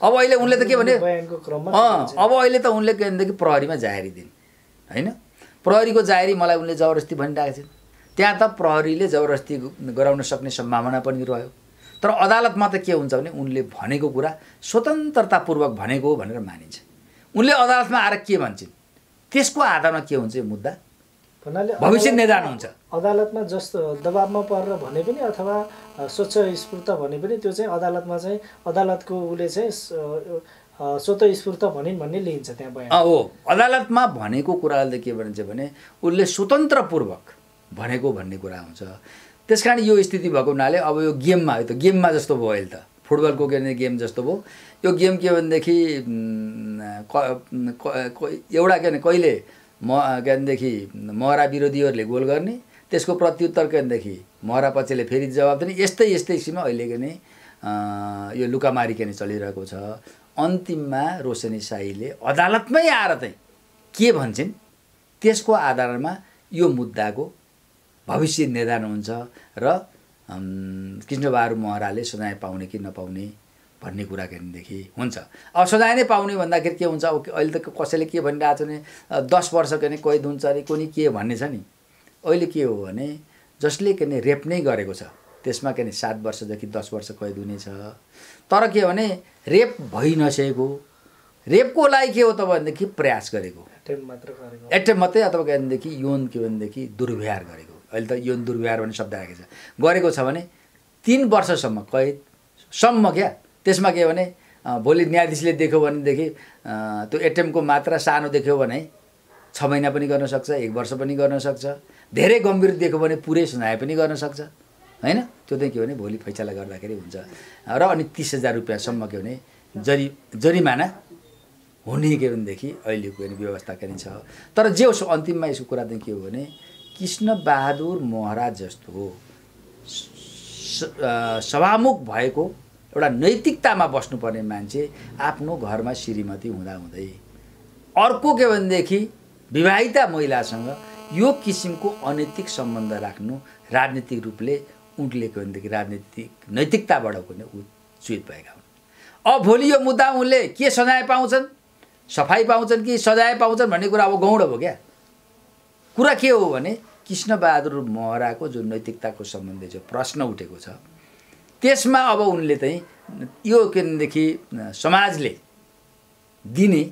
अब अहिले उनले त के भने अब अहिले त उनले के भनेदेखि प्रहरीमा जाहेरी दिन्। होइन? प्रहरीको जाहेरी मलाई उनले जबरजस्ती भनिरहेको छिन् त्यहाँ त प्रहरीले जबरजस्ती गराउन सक्ने सम्भावना पनि रह्यो। तर अदालतमा त के हुन्छ भने उनले भनेको कुरा स्वतन्त्रतापूर्वक भनेको हो भनेर मानिन्छ। उनले अदालतमा आएर के भन्छन्? त्यसको आधारमा के हुन्छ यो मुद्दा? भन्नाले भविष्य निदान हुन्छ। अदालतमा जस्तो दबाबमा परेर भने पनि अथवा स्वच्छ स्फूर्त भने पनि त्यो चाहिँ अदालतमा चाहिँ अदालतको उसले चाहिँ स्वत स्फूर्त भनिन् भन्ने लिइन्छ त्यहाँ बयान। हो। अदालतमा भनेको कुराले के भनिन्छ भने उसले स्वतन्त्रपूर्वक भनेको भन्ने कुरा हुन्छ। त्यस कारण यो स्थिति भएको हुनाले अब यो गेममा यो त गेममा जस्तो भयो अहिले त। फुटबलको के भने गेम जस्तो भयो। यो गेम के भनेदेखि एउटा के भने कहिले म के भनेदेखि महरा विरोधीहरूले गोल गर्ने त्यसको प्रत्युत्तर के भनेदेखि महरा पक्षले फेरि जवाब दिने यस्तै यस्तै किसिममा अहिले के भने अँ, यो लुकामारी के भने चलिरहेको छ। अन्तिममा रोशनी साईले अदालतमै आएर चाहिँ के भन्छन्? त्यसको आधारमा यो मुद्दाको भविष्य निर्धारण हुन्छ र कृष्णबहादुर महराले सजाय पाउने कि नपाउने भन्ने कुरा भनेदेखि हुन्छ। अब सजाय नै पाउने भन्दाखेरि के हुन्छ? अब अहिले त कसैले के भनिरहेको छ भने दस वर्ष के कैद हुन्छ अरे कुनै के भन्ने छ नि। अहिले के हो भने जसले के रेप नै गरेको छ त्यसमा के सात वर्षदेखि दस वर्ष कैद हुनेछ तर के भने रेप भइ नसकेको। रेपको लागि के हो त भनेदेखि प्रयास गरेको। अटेम्प मात्र अथवा के भनेदेखि यौन के भनेदेखि दुर्व्यवहार गरेको। अहिले त यौन दुर्व्यवहार भन्ने शब्द आएको छ। गरेको छ भने तिन वर्षसम्म कैद सम्म क्या? त्यसमा के भने भोलि न्यायाधीशले देख्यो भनेदेखि त्यो एटेमको मात्रा सानो देख्यो भने छ महिना पनि गर्न सक्छ एक वर्ष पनि गर्न सक्छ धेरै गम्भीर देख्यो भने पुरै सुनाए पनि गर्न सक्छ होइन? त्यो चाहिँ के भने भोलि फैसला गर्दाखेरि हुन्छ। र अनि तिस हजार रुपियाँसम्म के भने जरि जरिमाना हुने के भनेदेखि अहिलेको व्यवस्था के छ तर जे होस् अन्तिममा यसको कुरा चाहिँ के हो भने कृष्णबहादुर महराज जस्तो सभामुख भएको एउटा नैतिकतामा बस्नुपर्ने मान्छे आफ्नो घरमा श्रीमती हुँदाहुँदै। अर्को के भनेदेखि विवाहिता महिलासँग यो किसिमको अनैतिक सम्बन्ध राख्नु राजनीतिक रूपले उनले के भनेदेखि राजनीतिक नैतिकताबाट पनि ऊ चुत भएका हुन्। अब भोलि यो मुद्दा उनले के सजाय पाउँछन्? सफाइ पाउँछन् कि सजाय पाउँछन् भन्ने कुरा अब गौड हो क्या? कुरा के हो भने कृष्णबहादुर महराको जो नैतिकताको सम्बन्धी जो प्रश्न उठेको छ त्यसमा अब उनले चाहिँ यो के भनेदेखि समाजले दिने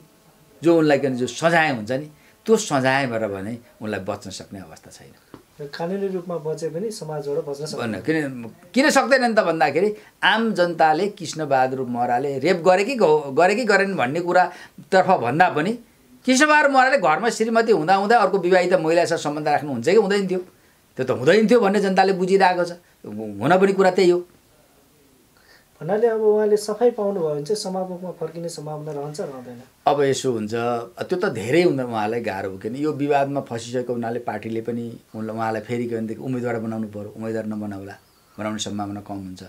जो उनलाई के जो सजाय हुन्छ नि त्यो सजायबाट भने उनलाई बच्न सक्ने अवस्था छैन। कानुनी रूपमा बचे पनि समाजबाट बच्न सक्दैन। किन किन सक्दैनन् त भन्दाखेरि आम जनताले कृष्णबहादुर महराले रेप गरे कि गरे कि गरेन भन्ने कुरातर्फ भन्दा पनि कृष्णबहादुर महराले घरमा श्रीमती हुँदा हुँदै अर्को विवाहित महिलासँग सम्बन्ध राख्नुहुन्छ कि हुँदैन थियो? त्यो त हुँदैन थियो भन्ने जनताले बुझिरहेको छ। हुन पनि कुरा त्यही हो। भन्नाले अब उहाँले सफाइ पाउनुभयो भने चाहिँ सभामुखमा फर्किने सम्भावना रहन्छ रहँदैन। अब यसो हुन्छ त्यो त धेरै हुँदा उहाँलाई गाह्रो हो किन यो विवादमा फसिसकेको हुनाले पार्टीले पनि उहाँलाई फेरि के भनेदेखि उम्मेदवार बनाउनु पऱ्यो उम्मेदवार नबनाउला बनाउने सम्भावना कम हुन्छ।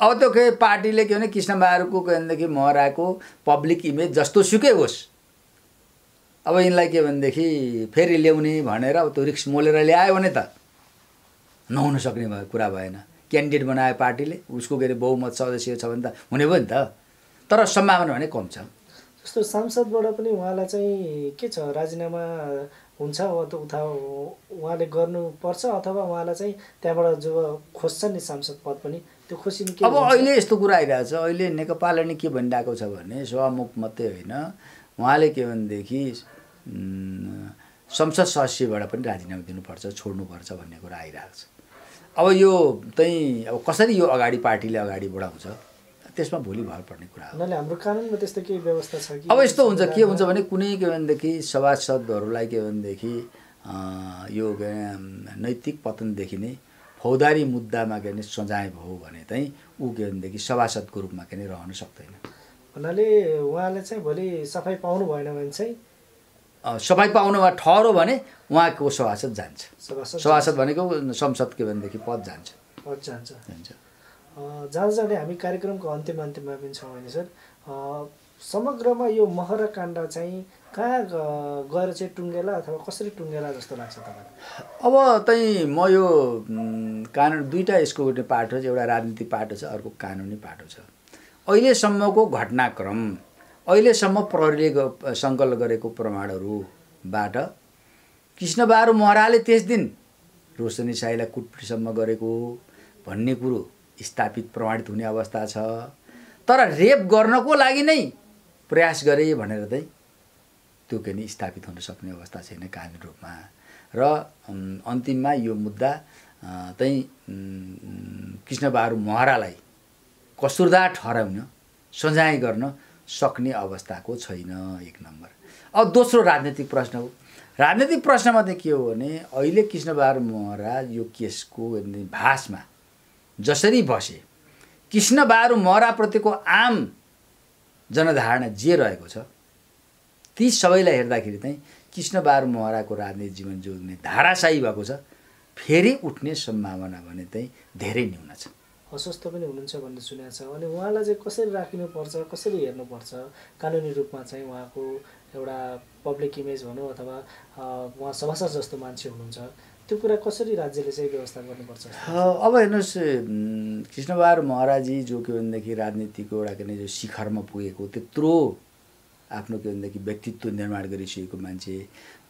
अब त्यो के पार्टीले के भने कृष्णबहादुरको के भनेदेखि महराको पब्लिक इमेज जस्तो सुकै होस्। अब यिनलाई के भनेदेखि फेरि ल्याउने भनेर अब त्यो रिक्स मोलेर ल्यायो भने त नहुन सक्ने भयो कुरा भएन। क्यान्डिडेट बनायो पार्टीले उसको के अरे बहुमत सदस्य छ भने त हुने भयो नि त। तर सम्भावना भने कम छ। जस्तो सांसदबाट पनि उहाँलाई चाहिँ के छ राजीनामा हुन्छ वा त उठा उहाँले गर्नुपर्छ अथवा उहाँलाई चाहिँ त्यहाँबाट जो खोज्छन् नि सांसद पद पनि त्यो खोसिनु अब? अहिले यस्तो कुरा आइरहेको छ। अहिले नेकपाले नि के भनिरहेको छ भने सभामुख मात्रै होइन। उहाँले के भनेदेखि संसद सदस्यबाट पनि राजीनामा दिनुपर्छ छोड्नुपर्छ भन्ने कुरा आइरहेको छ। अब यो चाहिँ अब कसरी यो अगाडि पार्टीले अगाडि बढाउँछ? त्यसमा भोलि भर पर्ने कुरा हो। हाम्रो कानुनमा त्यस्तो केही व्यवस्था छ कि? अब यस्तो हुन्छ के हुन्छ भने कुनै के भनेदेखि सभासदहरूलाई के भनेदेखि यो के नैतिक पतनदेखि नै फौजदारी मुद्दामा के भने सजाय भयो भने चाहिँ ऊ के भनेदेखि सभासदको रूपमा के अरे रहन सक्दैन। हुनाले उहाँले चाहिँ भोलि सफाइ पाउनु भएन भने चाहिँ अँ, सफाइ पाउनुमा ठहरो भने उहाँको सभासद जान्छ। सभासद सभासद भनेको संसद के भनेदेखि पद जान्छ। पद जान्छ। जान्छ। जाँदा जाँदै हामी कार्यक्रमको अन्तिम अन्तिममा पनि छौँ होइन सर। समग्रमा यो महरा काण्ड चाहिँ कहाँ गएर चाहिँ टुङ्गेला अथवा कसरी टुङ्गेला जस्तो लाग्छ तपाईँलाई? अब चाहिँ म यो कानुन दुईवटा यसको पाटो छ एउटा राजनीतिक पाटो छ अर्को कानुनी पाटो छ। अहिलेसम्मको घटनाक्रम अहिलेसम्म प्रहरीले सङ्कलन गरेको प्रमाणहरूबाट कृष्णबहादुर महराले त्यस दिन रोशनी साईलाई कुटपिटसम्म गरेको भन्ने कुरो स्थापित प्रमाणित हुने अवस्था छ। तर रेप गर्नको लागि नै प्रयास गरे भनेर चाहिँ त्यो के स्थापित हुन सक्ने अवस्था छैन कानुनी रूपमा। र अन्तिममा यो मुद्दा चाहिँ कृष्णबहादुर महरालाई कसुरदार ठहराउन सजाय गर्न सक्ने अवस्थाको छैन एक नम्बर। अब दोस्रो राजनीतिक प्रश्न हो। राजनीतिक प्रश्नमा चाहिँ के हो भने अहिले कृष्णबहादुर महरा यो केसको भासमा जसरी बसे कृष्णबहादुर महराप्रतिको आम जनधारणा जे रहेको छ ती सबैलाई हेर्दाखेरि चाहिँ कृष्णबहादुर महराको राजनीतिक जीवन जोग्ने धाराशायी भएको छ फेरि उठ्ने सम्भावना भने चाहिँ धेरै न्यून छ। अस्वस्थ पनि हुनुहुन्छ भन्ने सुनेको छ। अनि उहाँलाई चाहिँ कसरी राखिनुपर्छ कसरी हेर्नुपर्छ? कानुनी रूपमा चाहिँ उहाँको एउटा पब्लिक इमेज भनौँ अथवा उहाँ सभासद जस्तो मान्छे हुनुहुन्छ। त्यो कुरा कसरी राज्यले चाहिँ व्यवस्था गर्नुपर्छ? अब हेर्नुहोस् कृष्णबहादुर महराजी जो के भनेदेखि राजनीतिको एउटा के शिखरमा पुगेको त्यत्रो आफ्नो के भनेदेखि व्यक्तित्व निर्माण गरिसकेको मान्छे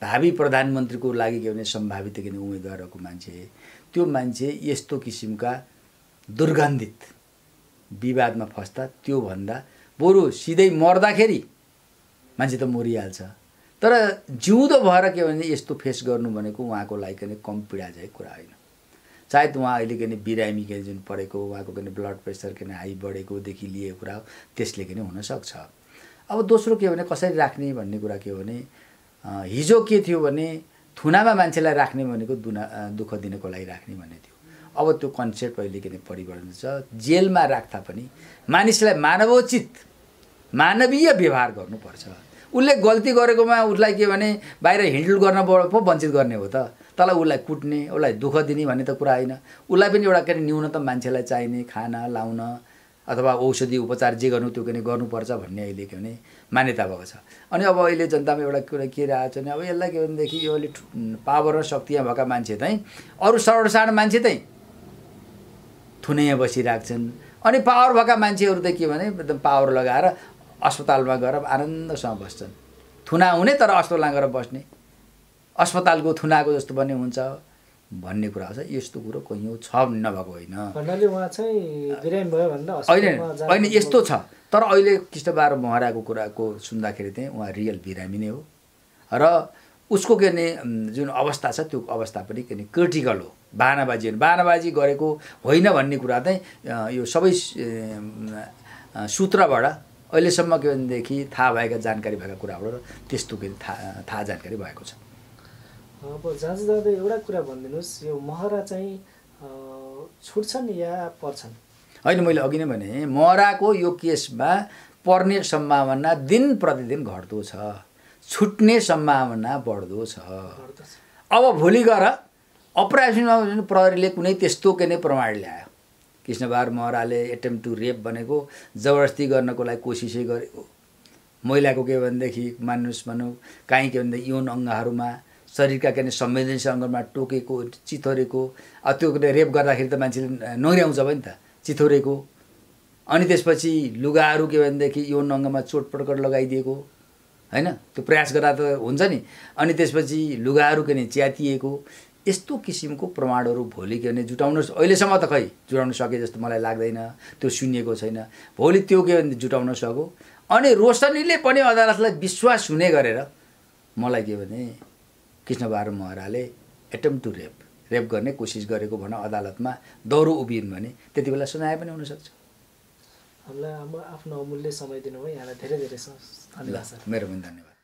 भावी प्रधानमन्त्रीको लागि के भने सम्भावित के भने उम्मेदवारको मान्छे त्यो मान्छे यस्तो किसिमका दुर्गन्धित। विवादमा फस्दा त्योभन्दा बरु सिधै मर्दाखेरि मान्छे त मरिहाल्छ। तर जिउँदो भएर के भने यस्तो फेस गर्नु भनेको उहाँको लागि पनि कम पीडादायक कुरा होइन। सायद उहाँ अहिले के भने बिरामी के जुन परेको उहाँको के भने ब्लड प्रेसर के भने हाई बढेकोदेखि लिएको कुरा हो त्यसले के भने हुनसक्छ। अब दोस्रो के भने कसरी राख्ने भन्ने कुरा के हो भने हिजो के थियो भने थुनामा मान्छेलाई राख्ने भनेको दुना दुःख दिनको लागि राख्ने भन्ने थियो। अब त्यो कन्सेप्ट अहिले के भने परिवर्तन छ। जेलमा राख्दा पनि मानिसलाई मानवोचित मानवीय व्यवहार गर्नुपर्छ। उसले गल्ती गरेकोमा उसलाई के भने बाहिर हिँडुल गर्नबाट पो वञ्चित गर्ने हो त। तँलाई उसलाई कुट्ने उसलाई दुःख दिने भन्ने त कुरा होइन। उसलाई पनि एउटा के अरे न्यूनतम मान्छेलाई चाहिने खाना लाउन अथवा औषधि उपचार जे गर्नु त्यो के गर्नुपर्छ भन्ने अहिले के भने मान्यता भएको छ। अनि अब अहिले जनतामा एउटा कुरा के रहेको छ भने अब यसलाई के भनेदेखि यो ठु- पावर र शक्तिमा भएका मान्छे चाहिँ अरू सानो मान्छे चाहिँ थुनैया बसिरहेको छन् अनि पावर भएका मान्छेहरू त के भने एकदम पावर लगाएर अस्पतालमा गएर आनन्दसँग बस्छन्। थुना हुने तर अस्पतालमा गएर बस्ने। अस्पतालको थुनाको जस्तो पनि हुन्छ। भन्ने कुरा छ। यस्तो कुरो कहीँ छ नभएको होइन। होइन होइन। यस्तो छ। तर अहिले कृष्णबहादुर महराको कुराको सुन्दाखेरि चाहिँ उहाँ रियल बिरामी नै हो। र उसको के भने जुन अवस्था छ त्यो अवस्था पनि के भने क्रिटिकल हो। बानाबाजी बानाबाजी गरेको होइन भन्ने कुरा चाहिँ यो सबै सूत्रबाट अहिलेसम्म के भनेदेखि थाहा भएका जानकारी भएका कुराबाट त्यस्तो के थाहा थाहा जानकारी भएको छ। अब जाँच जाँदै एउटा कुरा भनिदिनुहोस्। यो महरा चाहिँ छुट्छन् या पर्छन्? होइन मैले अघि नै भने महराको यो केसमा पर्ने सम्भावना दिन प्रतिदिन घट्दो छ। छुट्ने सम्भावना बढ्दो छ। अब भोलि गएर अपरेसनमा जुन प्रहरीले कुनै त्यस्तो के नै प्रमाण ल्यायो। कृष्णबहादुर महराले एटेम्प टु रेप भनेको जबरजस्ती गर्नको लागि कोसिसै गरेको महिलाको के भनेदेखि मान्नुहोस् भनौँ काहीँ के भनेदेखि यौन अङ्गहरूमा शरीरका के भने संवेदनशील अङ्गमा टोकेको चिथोरेको अब त्यो रेप गर्दाखेरि त मान्छेले नौर्याउँछ पनि त चिथोरेको। अनि त्यसपछि लुगाहरू के भनेदेखि यौन अङ्गमा चोटपटकर लगाइदिएको। होइन? त्यो प्रयास गर्दा त हुन्छ नि। अनि त्यसपछि लुगाहरू के भने च्यातिएको यस्तो किसिमको प्रमाणहरू भोलि के भने जुटाउनु अहिलेसम्म त खै जुटाउन सके जस्तो मलाई लाग्दैन त्यो सुनिएको छैन। भोलि त्यो के भने जुटाउन सक्यो अनि रोशनीले पनि अदालतलाई विश्वास हुने गरेर मलाई के भने कृष्णबहादुर महराले एटेम्प टु रेप रेप गर्ने कोसिस गरेको भन अदालतमा दौरो उभिन् भने त्यति बेला सुनाए पनि हुनसक्छ। हामीलाई आफ्नो अमूल्य समय दिनुभयो। यहाँलाई धेरै धेरै धन्यवाद सर। मेरो पनि धन्यवाद।